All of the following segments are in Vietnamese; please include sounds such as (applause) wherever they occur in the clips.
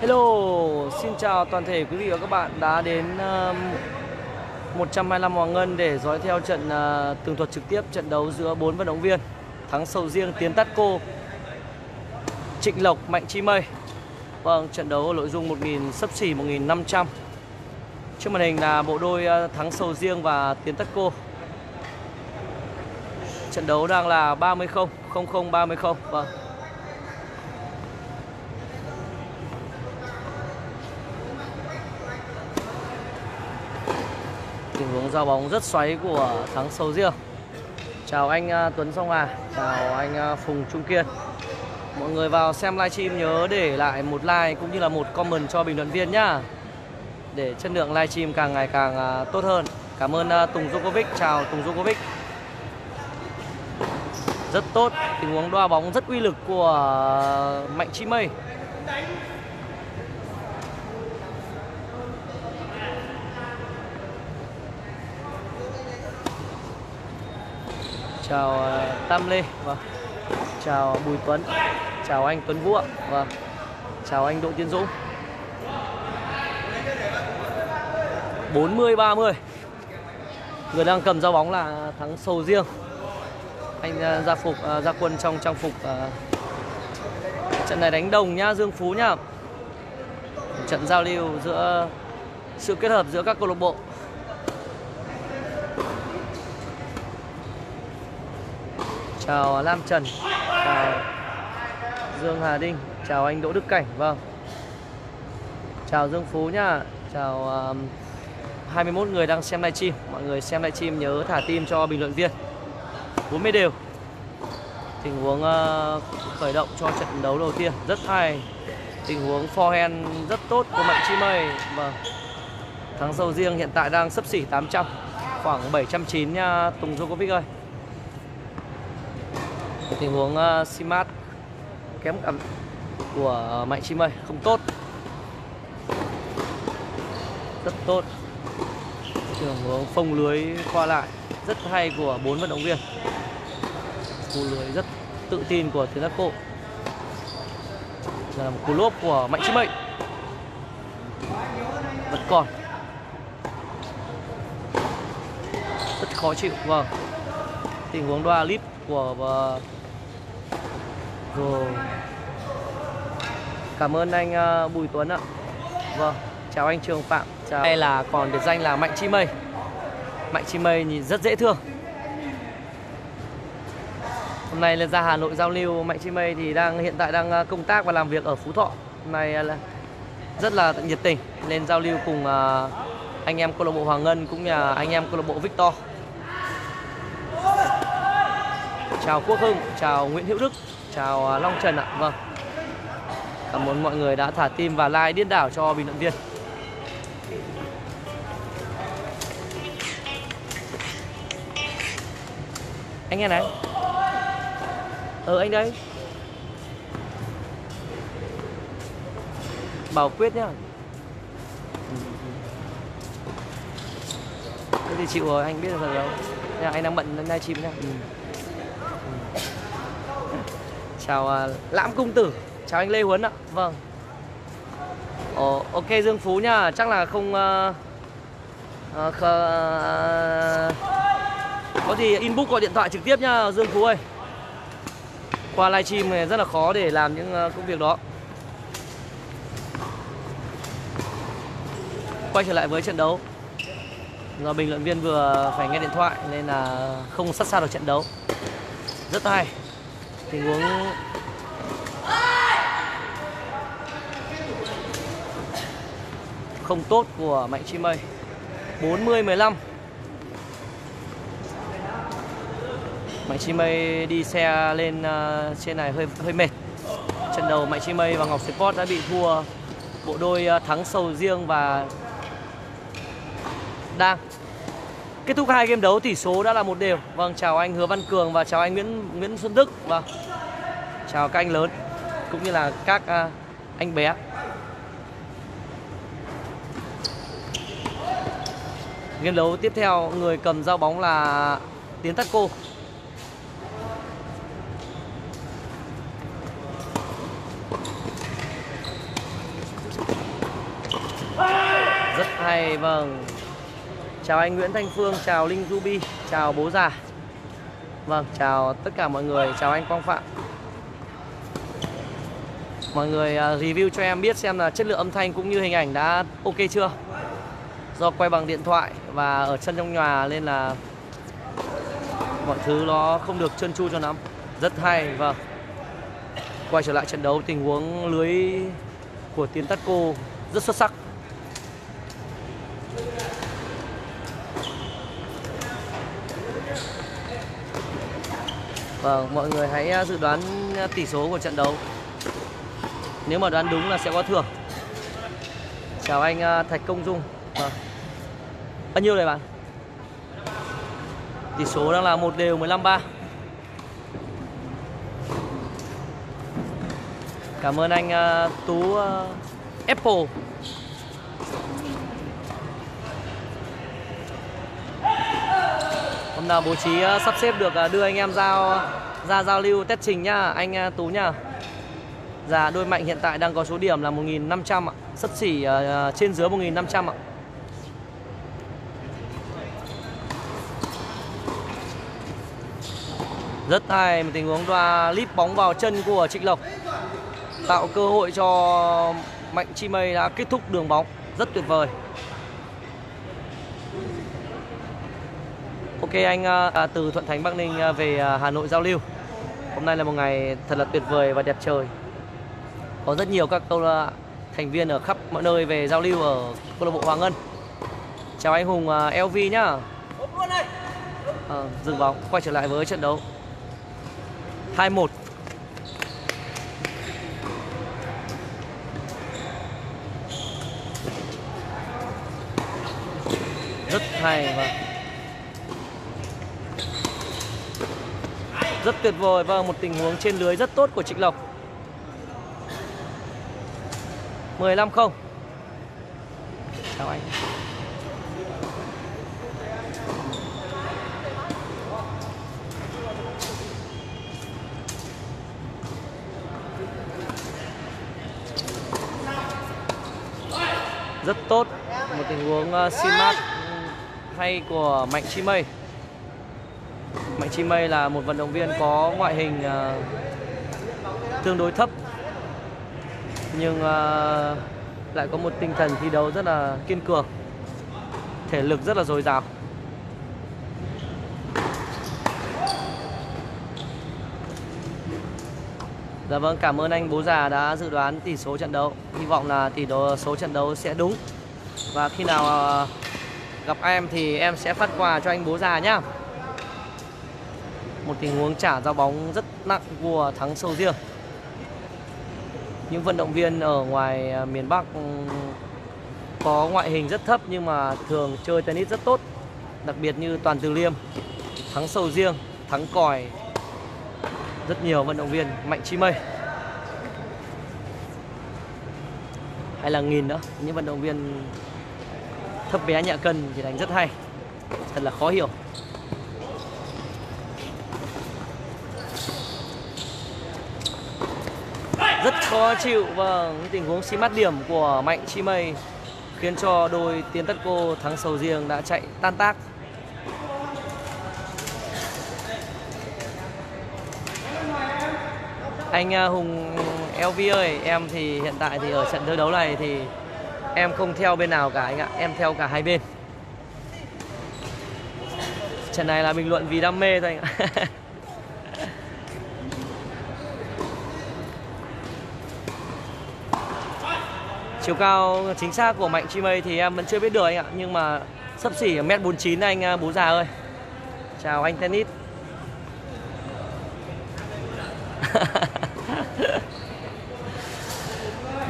Hello, xin chào toàn thể quý vị và các bạn đã đến um, 125 Hoàng Ngân để dõi theo trận uh, tường thuật trực tiếp trận đấu giữa bốn vận động viên thắng sầu riêng Tiến tắt Cô, Trịnh Lộc, Mạnh Chi Mây. Vâng, trận đấu nội dung 1000 sấp xỉ 1500. Trước màn hình là bộ đôi uh, thắng sầu riêng và Tiến tắt Cô. Trận đấu đang là 30-0, 0-0 30-0. Vâng. Tình huống giao bóng rất xoáy của thắng sầu riêng. Chào anh à, Tuấn Song Hà. Chào anh à, Phùng Trung Kiên. Mọi người vào xem livestream nhớ để lại một like cũng như là một comment cho bình luận viên nhá. Để chất lượng livestream càng ngày càng à, tốt hơn. Cảm ơn Tùng Djokovic. Chào Tùng Djokovic. Rất tốt. Tình huống đoa bóng rất uy lực của Mạnh Chi Mây. Chào ờ, Tam Lê vâng. Chào Bùi Tuấn, chào anh Tuấn Vũ vâng. Chào anh Đỗ Tiến Dũng. 40 30 người đang cầm giao bóng là thắng sầu riêng. Anh ờ, ra gia phục ờ, ra gia quân trong trang phục trận này đánh đồng nhá Dương Phú nhá trận giao lưu giữa, sự kết hợp giữa các câu lạc bộ. Chào Lam Trần chào Dương Hà Đinh chào anh Đỗ Đức Cảnh vâng. Chào Dương Phú nhá chào um, 21 người đang xem livestream. Mọi người xem livestream nhớ thả tim cho bình luận viên. 40 đều. Tình huống uh, khởi động cho trận đấu đầu tiên rất hay. Tình huống forehand rất tốt của Mạnh Chi Mây. Và thắng sầu riêng hiện tại đang sấp xỉ 800 khoảng 790 nha Tùng Djokovic ơi tình huống ờ, uh, Simat kém cảm của Mạnh Chi Mây không tốt. Rất tốt. Tình huống phông lưới qua lại rất hay của bốn vận động viên. Cú lưới rất tự tin của Tiến Giác Cộ là một cú lốp của Mạnh chim mệnh vẫn còn. Rất khó chịu vâng. Tình huống đoa lip của ờ, Cảm ơn anh ờ, Bùi Tuấn ạ. Vâng Chào anh Trường Phạm Chào. Đây là còn biệt danh là Mạnh Chi Mây. Mạnh Chi Mây nhìn rất dễ thương. Hôm nay lên ra Hà Nội giao lưu Mạnh Chi Mây thì đang hiện tại đang ờ, công tác và làm việc ở Phú Thọ. Hôm nay ờ, là rất là nhiệt tình lên giao lưu cùng anh em câu lạc bộ Hoàng Ngân cũng như anh em câu lạc bộ Victor. Chào Quốc Hưng, chào Nguyễn Hữu Đức. Chào à, Long Trần ạ. Vâng. Cảm ơn mọi người đã thả tim và like điên đảo cho bình luận viên. Anh nghe này. Ờ anh đây. Bảo quyết nhá. Thế thì chịu rồi, anh biết là đâu anh đang bận đang chìm nhá. Ừ chào uh, Lãm Cung Tử. Chào anh Lê Huấn ạ. Vâng. Ồ, ok Dương Phú nha. Chắc là không uh, uh, uh, có gì inbox gọi điện thoại trực tiếp nha Dương Phú ơi. Qua livestream này rất là khó để làm những uh, công việc đó. Quay trở lại với trận đấu. Do bình luận viên vừa phải nghe điện thoại nên là không sát sao được trận đấu. Rất hay tình huống. Không tốt của Mạnh Chi Mây. 40 15 Mạnh Chi Mây đi xe lên uh, trên này hơi hơi mệt. Trận đầu Mạnh Chi Mây và Ngọc Sport đã bị thua bộ đôi uh, thắng sầu riêng và đang Kết thúc hai game đấu tỷ số đã là một đều. Vâng, chào anh Hứa Văn Cường và chào anh Nguyễn Nguyễn Xuân Đức. Vâng. Chào các anh lớn cũng như là các uh, anh bé. Game đấu tiếp theo người cầm giao bóng là Tiến Tắc Cô. Rất hay vâng chào anh Nguyễn Thanh Phương, chào Linh Ruby, chào bố già. Vâng chào tất cả mọi người, chào anh Quang Phạm. Mọi người à, review cho em biết xem là chất lượng âm thanh cũng như hình ảnh đã ok chưa? Do quay bằng điện thoại và ở chân trong nhà nên là mọi thứ nó không được chân chu cho lắm. Rất hay vâng. Quay trở lại trận đấu, tình huống lưới của tiến Tắc cô rất xuất sắc. Vâng, mọi người hãy à, dự đoán à, tỷ số của trận đấu. Nếu mà đoán đúng là sẽ có thưởng. Chào anh à, Thạch Công Dung. Vâng. Bao nhiêu này bạn? Tỷ số đang là một đều 15-3 Cảm ơn anh Tú Apple. À, bố trí à, sắp xếp được à, đưa anh em giao ra giao lưu test trình nhá anh Tú nhá. Dạ đôi mạnh hiện tại đang có số điểm là 1.500 ạ Sấp xỉ uh, trên dưới 1.500 ạ. Rất hay một tình huống đoa líp bóng vào chân của Trịnh Lộc. Tạo cơ hội cho Mạnh Chi Mây đã kết thúc đường bóng Rất tuyệt vời. Ok anh à, từ Thuận Thành Bắc Ninh à, về à, Hà Nội giao lưu. Hôm nay là một ngày thật là tuyệt vời và đẹp trời. Có rất nhiều các câu thành viên ở khắp mọi nơi về giao lưu ở câu lạc bộ Hoàng Ngân Chào anh Hùng LV nhá. À, Dừng bóng, quay trở lại với trận đấu. 2-1 Rất hay và Rất tuyệt vời và một tình huống trên lưới rất tốt của Trịnh Lộc. 15 không. Chào anh. Rất tốt Một tình huống uh, xin mát hay của Mạnh Chi Mây. Hoàng Chi Mây là một vận động viên có ngoại hình uh, tương đối thấp nhưng uh, lại có một tinh thần thi đấu rất là kiên cường thể lực rất là dồi dào Dạ vâng, cảm ơn anh bố già đã dự đoán tỷ số trận đấu. Hy vọng là tỷ số trận đấu sẽ đúng. Và khi nào uh, gặp em thì em sẽ phát quà cho anh bố già nhá một tình huống trả giao bóng rất nặng của thắng sâu riêng. Những vận động viên ở ngoài à, miền Bắc ừ, có ngoại hình rất thấp nhưng mà thường chơi tennis rất tốt, đặc biệt như toàn từ liêm. Thắng sâu riêng, thắng còi. Rất nhiều vận động viên mạnh chi mây. Hay là nghìn nữa, những vận động viên thấp bé nhẹ cân thì đánh rất hay, thật là khó hiểu. Khó chịu vâng tình huống xi mắt điểm của mạnh chi mây khiến cho đôi tiến tất cô thắng sầu riêng đã chạy tan tác. Anh à, hùng lv ơi, em thì hiện tại thì ở trận thi đấu này thì em không theo bên nào cả anh ạ, em theo cả hai bên. Trận này là bình luận vì đam mê thôi anh ạ. (laughs) Chiều cao chính xác của Mạnh Chi Mây thì em vẫn chưa biết được anh ạ. Nhưng mà sấp xỉ mét 49 anh à, bố già ơi. Chào anh tennis. (laughs)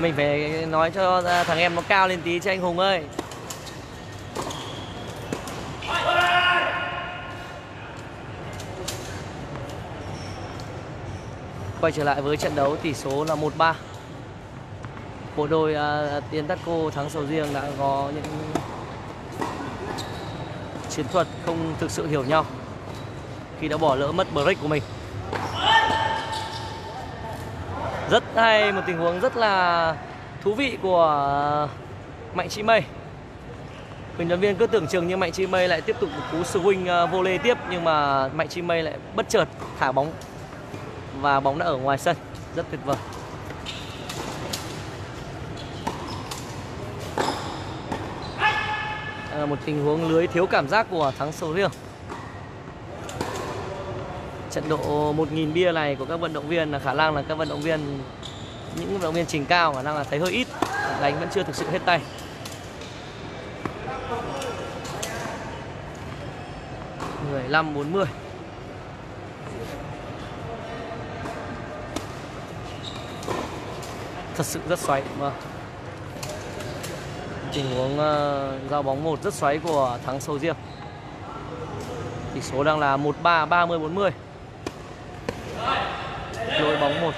Mình phải nói cho thằng em nó cao lên tí cho anh Hùng ơi. Quay trở lại với trận đấu, tỷ số là 1-3 bộ đôi uh, Tiến Cô thắng sầu riêng đã có những chiến thuật không thực sự hiểu nhau khi đã bỏ lỡ mất break của mình. Rất hay một tình huống rất là thú vị của Mạnh Chị Mây. Bình luận viên cứ tưởng chừng như Mạnh chị Mây lại tiếp tục một cú swing à, vô volley tiếp nhưng mà Mạnh chị Mây lại bất chợt thả bóng và bóng đã ở ngoài sân. Rất tuyệt vời. Đây là một tình huống lưới thiếu cảm giác của thắng sầu riêng. Trận độ 1.000 bia này của các vận động viên là khả năng là các vận động viên, những vận động viên trình cao khả năng là thấy hơi ít đánh vẫn chưa thực sự hết tay. Mười lăm bốn mươi. Thật sự rất xoáy vâng tình huống ờ, uh, giao bóng một rất xoáy của thắng sâu riêng. Tỷ số đang là 1-3 30 40 lỗi bóng một.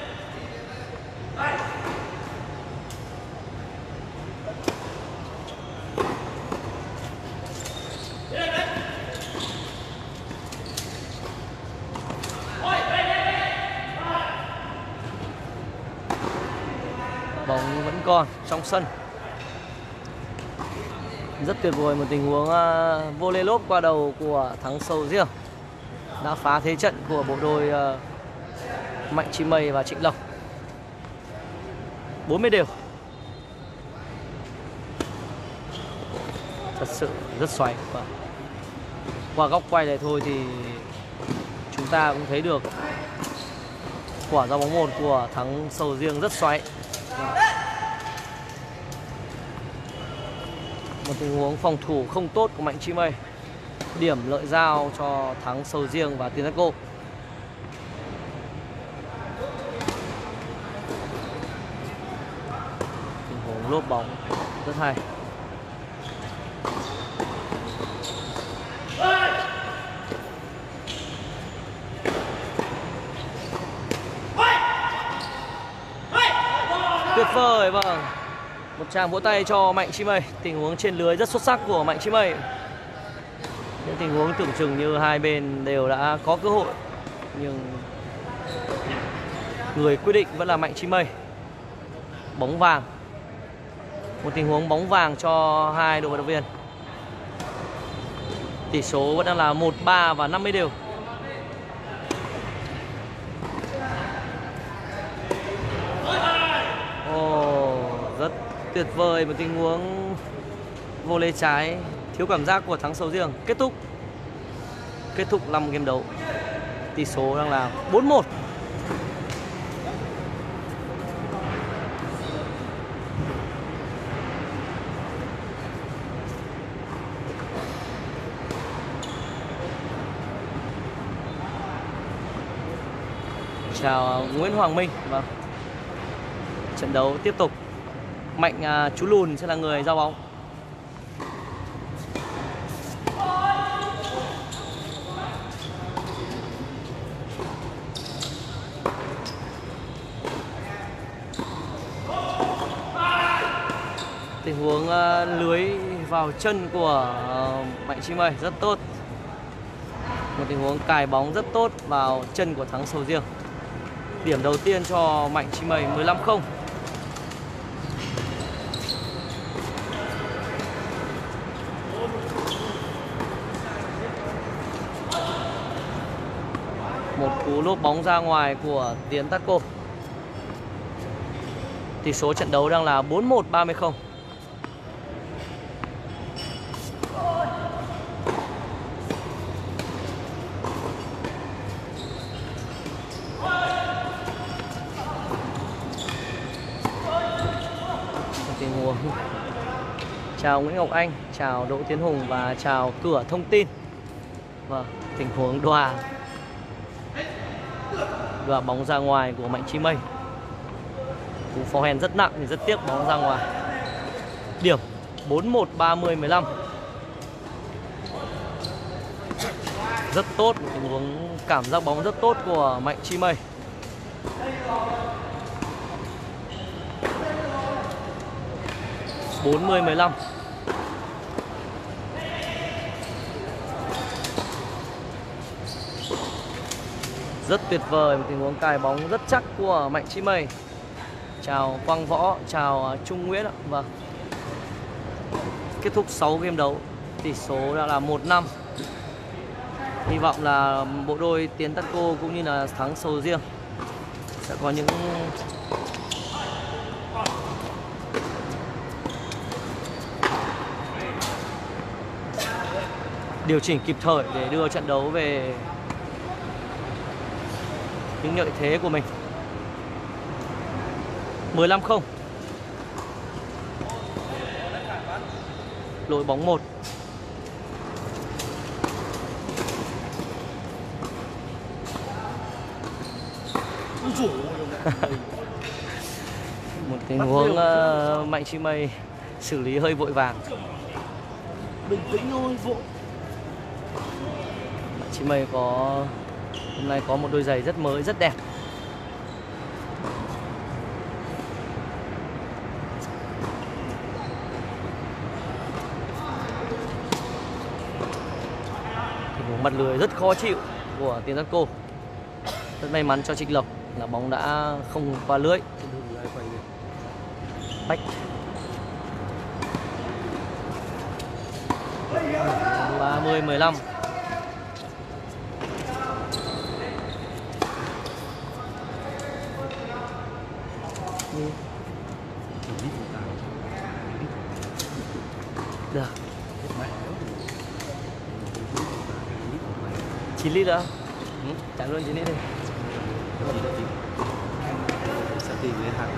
Bóng vẫn còn trong sân rất tuyệt vời một tình huống uh, vô lê lốp qua đầu của thắng sâu riêng đã phá thế trận của bộ đôi uh, Mạnh Chi Mây và Trịnh Lộc. 40 đều. Thật sự rất xoáy. Và Qua góc quay này thôi thì Chúng ta cũng thấy được Quả ra bóng một của thắng sầu riêng rất xoáy. Một tình huống phòng thủ không tốt của Mạnh Chi Mây. Điểm lợi giao cho thắng sầu riêng và Tiến tình huống lốp bóng, rất hay. Tuyệt vời vâng một tràng vỗ tay cho mạnh chi mây. Tình huống trên lưới rất xuất sắc của mạnh chi mây. Những tình huống tưởng chừng như hai bên đều đã có cơ hội, nhưng người quyết định vẫn là mạnh chi mây. Bóng vàng. Một tình huống bóng vàng cho hai đội vận động viên. Tỷ số vẫn đang là 1-3 và 50 đều oh, rất tuyệt vời, một tình huống vô lê trái, thiếu cảm giác của thắng sầu riêng. Kết thúc kết thúc 5 game đấu. Tỷ số đang là 4-1 chào Nguyễn Hoàng Minh. Vâng. Trận đấu tiếp tục mạnh uh, chú lùn sẽ là người giao bóng. Tình huống uh, lưới vào chân của uh, mạnh chi mây rất tốt. Một tình huống cài bóng rất tốt vào chân của thắng sầu riêng. Điểm đầu tiên cho Mạnh Chi Mây 15-0 cú lốp bóng ra ngoài của Tiến Tát Tỷ số trận đấu đang là 4-1 30-0 Chào Nguyễn Ngọc Anh, chào Đỗ Tiến Hùng và chào Cửa Thông tin. Vâng, tình huống đòa và bóng ra ngoài của Mạnh Chí Mây. Cú forehand rất nặng thì rất tiếc bóng ra ngoài. Điểm 41 30 15 Rất tốt, tình huống cảm giác bóng rất tốt của Mạnh Chi Mây. 40 15 Rất tuyệt vời một tình huống cài bóng rất chắc của Mạnh chí Mây. Chào Quang Võ, chào à, Trung Nguyễn ạ. Vâng. Kết thúc 6 game đấu tỷ số đã là 1-5 hy vọng là bộ đôi tiến Tắt Cô cũng như là thắng sầu riêng sẽ có những điều chỉnh kịp thời để đưa trận đấu về những lợi thế của mình. 15 không. Lỗi bóng 1 (laughs) một tình huống uh, mạnh chi mây xử lý hơi vội vàng. Bình tĩnh thôi vội. Mạnh chi mây có hôm nay có một đôi giày rất mới, rất đẹp. Mặt lưới rất khó chịu của tiến cô. Rất may mắn cho trịnh lộc là bóng đã không qua lưới. Bách. Ba mươi mười lăm được 9 lít nữa ừ, trả luôn 9 lít đi sẽ tìm đến hàng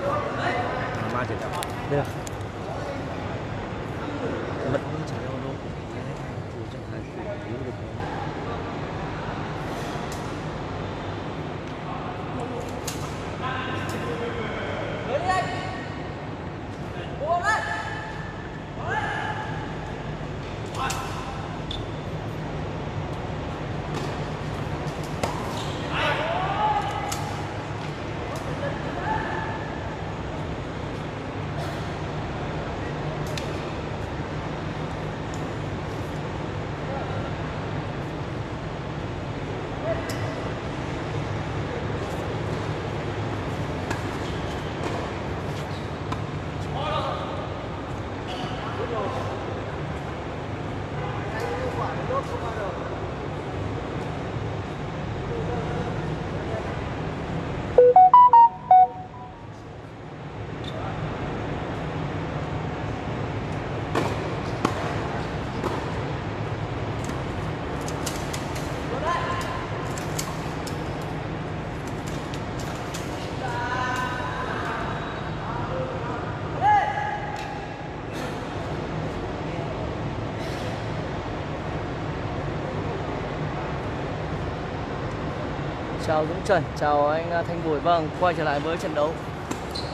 Chào Dũng Trần, chào anh à, Thanh Bùi. Vâng, quay trở lại với trận đấu.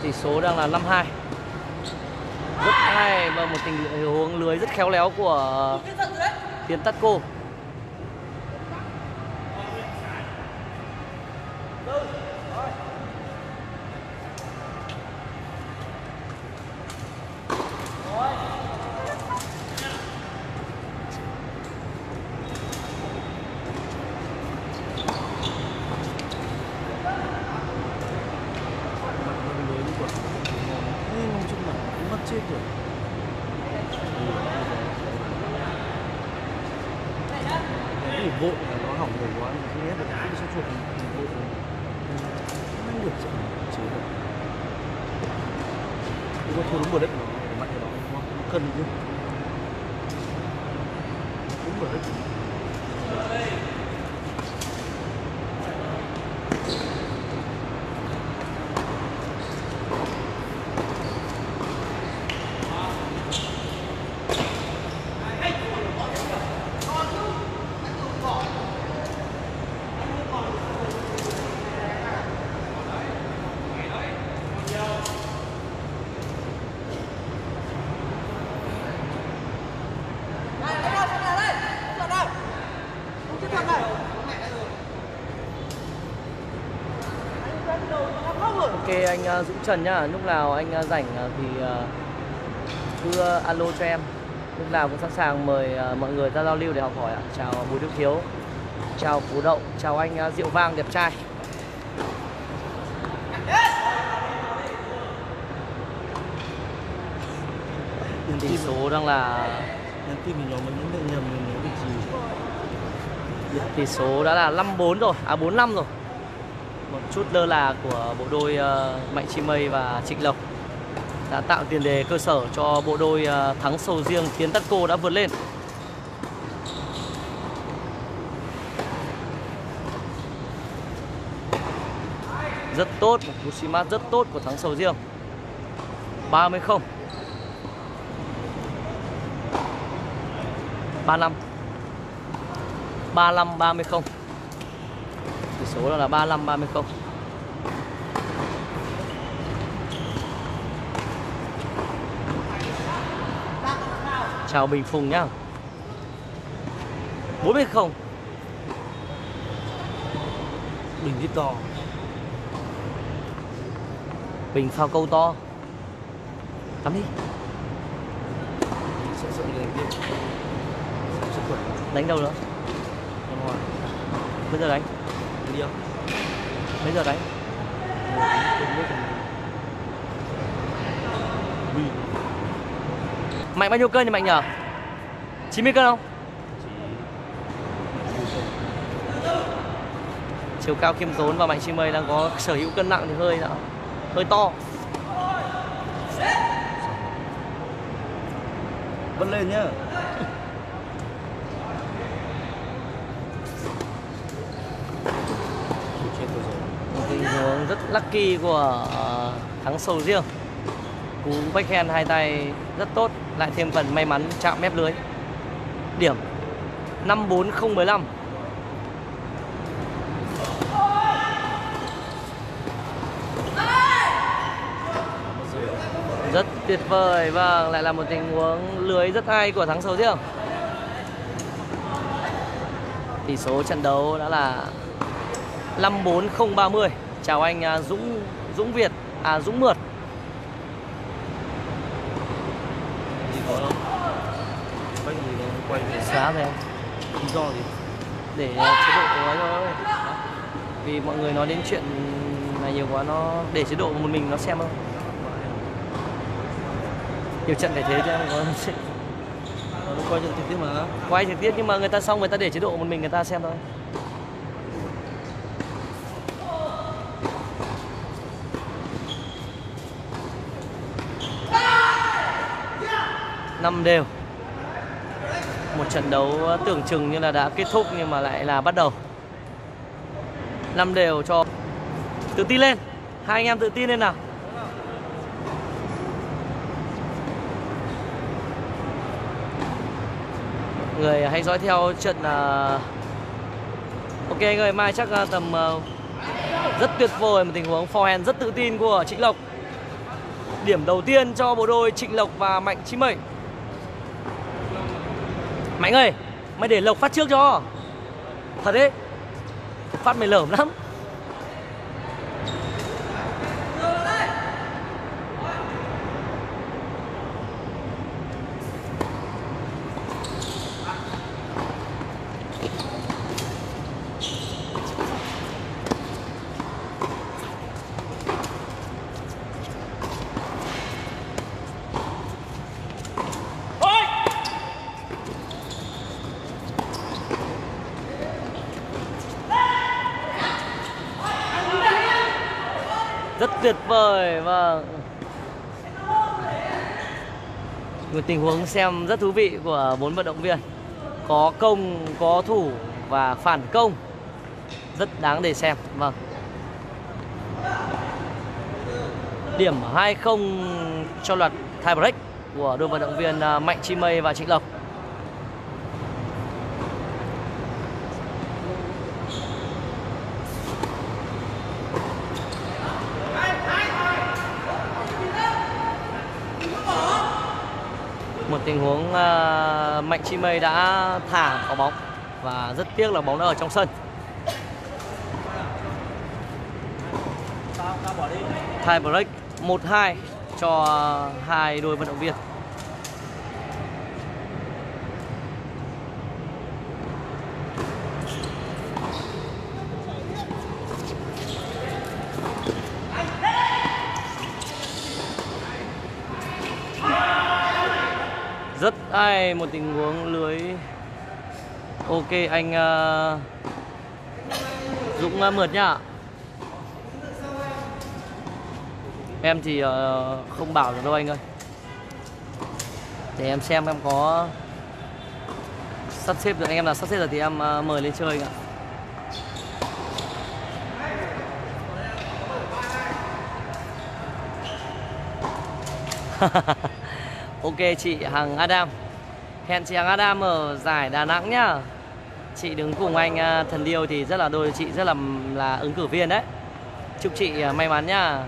Tỷ số đang là 5-2 Rất hay và một tình huống lưới rất khéo léo của Tiến Tắt Cô nói chung là cũng mất chết rồi cái vội là nó hỏng rồi quá mình không ghét được cái số chuột mình vội rồi không được chứ chế được cũng có thua đúng vào đất nó mạnh ở đó đúng cân chứ. Đúng vào đất Ok anh à, Dũng Trần nhá, lúc nào anh à, rảnh à, thì cứ alo cho em. Lúc nào cũng sẵn sàng mời mọi người ra giao lưu để học hỏi ạ. Chào Bùi Đức Hiếu, chào Phú Đậu, chào anh Diệu Vang đẹp trai. Tỷ số đang là nhắn tin thì nhóm mình nhầm mình nhắn tin gì? Tỷ số đã là 5-4 rồi, à 4-5 rồi. Một chút lơ là của bộ đôi ờ, Mạnh Chi Mây và Trịnh Lộc đã tạo tiền đề cơ sở cho bộ đôi ờ, thắng sầu riêng Tiến Tắc Cô đã vượt lên. Rất tốt, một cú xi mát rất tốt của thắng sầu riêng. 30 không. 35 35 30 không. Số là 35 30 không. Chào Bình Phùng nhá. 40 không. bình đi to Bình phao câu to. Tắm đi. Đánh đâu nữa? Bây giờ đánh đi không giờ đấy Mạnh bao nhiêu cân thì Mạnh nhở 90 cân không? Chiều cao khiêm tốn và Mạnh chim Mây đang có sở hữu cân nặng thì hơi đã, hơi to. vẫn lên nhá Ui, chết tôi rồi một tình huống rất lucky của ờ, thắng sầu riêng. Cú backhand hai tay rất tốt, lại thêm phần may mắn chạm mép lưới. Điểm 54015 rất tuyệt vời vâng lại là một tình huống lưới rất hay của thắng sầu riêng. Tỷ số trận đấu đã là 54030 chào anh à, Dũng Dũng Việt à Dũng Mượt. Xóa về. Lý do gì? Để chế độ ấy thôi. Vì mọi người nói đến chuyện này nhiều quá nó để chế độ một mình nó xem thôi. Nhiều trận phải thế chứ em có nó quay trận trực tiếp mà. Quay trực tiếp nhưng mà người ta xong người ta để chế độ một mình người ta xem thôi năm đều. Một trận đấu tưởng chừng như là đã kết thúc nhưng mà lại là bắt đầu. Năm đều cho tự tin lên. Hai anh em tự tin lên nào. Người hãy dõi theo trận uh... ok người mai chắc uh, tầm uh, rất tuyệt vời một tình huống forehand rất tự tin của Trịnh Lộc. Điểm đầu tiên cho bộ đôi Trịnh Lộc và Mạnh Chí Mệnh. Mạnh ơi mày để Lộc phát trước cho. Thật đấy. Phát mày lởm lắm. Tuyệt vời vâng. Một tình huống xem rất thú vị của bốn vận động viên. Có công, có thủ và phản công. Rất đáng để xem vâng. Điểm 2-0 cho loạt tie break của đôi vận động viên à, Mạnh Chi Mây và Trịnh Lộc một tình huống uh, Mạnh Chi Mây đã thả vào bóng và rất tiếc là bóng đã ở trong sân. Thay break 1-2 cho hai đôi vận động viên. rất một tình huống lưới. Ok anh uh, Dũng uh, mượt nhá. Em thì uh, không bảo được đâu anh ơi. Để em xem em có sắp xếp được anh em nào sắp xếp được thì em uh, mời lên chơi anh ạ. (laughs) Ok chị Hằng Adam hẹn chị Hằng Adam ở giải Đà Nẵng nhá. Chị đứng cùng anh à, thần điêu thì rất là đôi, chị rất là là ứng cử viên đấy. Chúc chị à, may mắn nhá.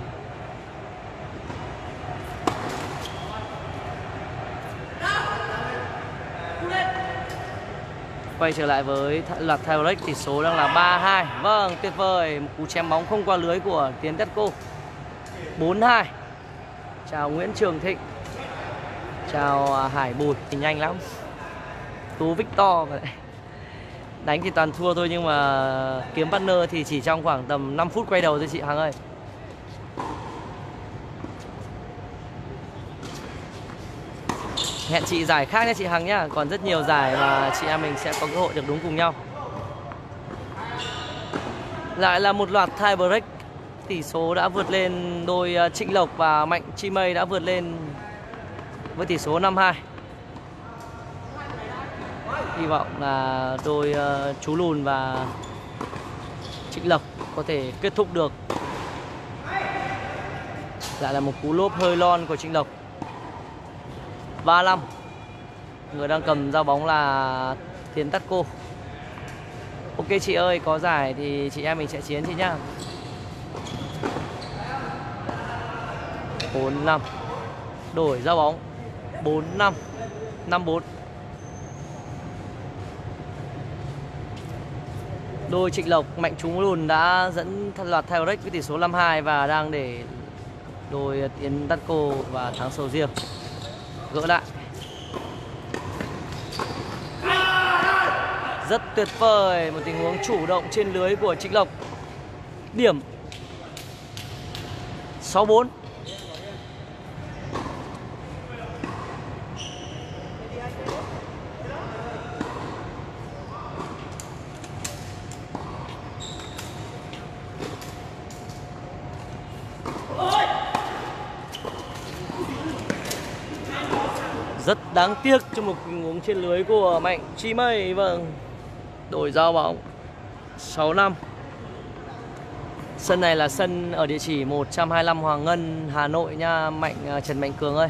Quay trở lại với loạt theo break, tỷ số đang là 3-2 vâng tuyệt vời. Một cú chém bóng không qua lưới của tiến Đất cô. 4-2 chào Nguyễn Trường Thịnh chào à, Hải Bùi. Thì nhanh lắm. Tú Victor đánh thì toàn thua thôi nhưng mà kiếm partner thì chỉ trong khoảng tầm 5 phút quay đầu thôi chị Hằng ơi. Hẹn chị giải khác nhé chị Hằng nhá. Còn rất nhiều giải mà chị em mình sẽ có cơ hội được đúng cùng nhau. Lại là một loạt tie break. Tỷ số đã vượt lên đôi à, Trịnh Lộc và Mạnh Chi Mây đã vượt lên với tỷ số 5-2 hy vọng là đôi uh, chú Lùn và Trịnh Lộc có thể kết thúc được. Lại là một cú lốp hơi lon của Trịnh Lộc. 35 Người đang cầm dao bóng là Tiến Tắt Cô. Ok chị ơi có giải thì chị em mình sẽ chiến chị nhá. 45 Đổi dao bóng. 45 54 Đôi Trịnh Lộc, Mạnh Trúng Lùn đã dẫn loạt theo rách với tỷ số 52 và đang để đôi Tiến Tắt Cô và thắng sầu riêng gỡ lại. Rất tuyệt vời, một tình huống chủ động trên lưới của Trịnh Lộc. Điểm 64 4 rất đáng tiếc trong một tình huống trên lưới của Mạnh. Chi Mây vâng. Đổi giao bóng. 6 năm. Sân này là sân ở địa chỉ 125 Hoàng Ngân, Hà Nội nha Mạnh à, Trần Mạnh Cường ơi.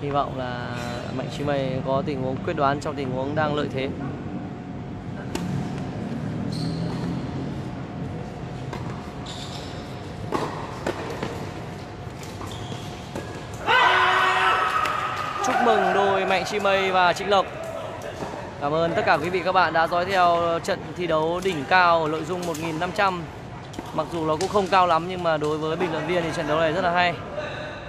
Hy vọng là Mạnh Chi Mây có tình huống quyết đoán trong tình huống đang lợi thế. Chi Mây và Trịnh Lộc. Cảm ơn tất cả quý vị các bạn đã dõi theo trận thi đấu đỉnh cao nội dung 1500 Mặc dù nó cũng không cao lắm nhưng mà đối với bình luận viên thì trận đấu này rất là hay.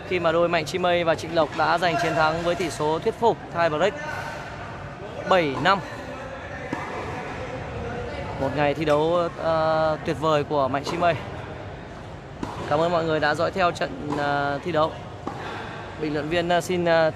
Khi mà đôi Mạnh Chi Mây và Trịnh Lộc đã giành chiến thắng với tỷ số thuyết phục tie break 7 năm. Một ngày thi đấu uh, tuyệt vời của Mạnh Chi Mây. Cảm ơn mọi người đã dõi theo trận uh, thi đấu. Bình luận viên uh, xin uh,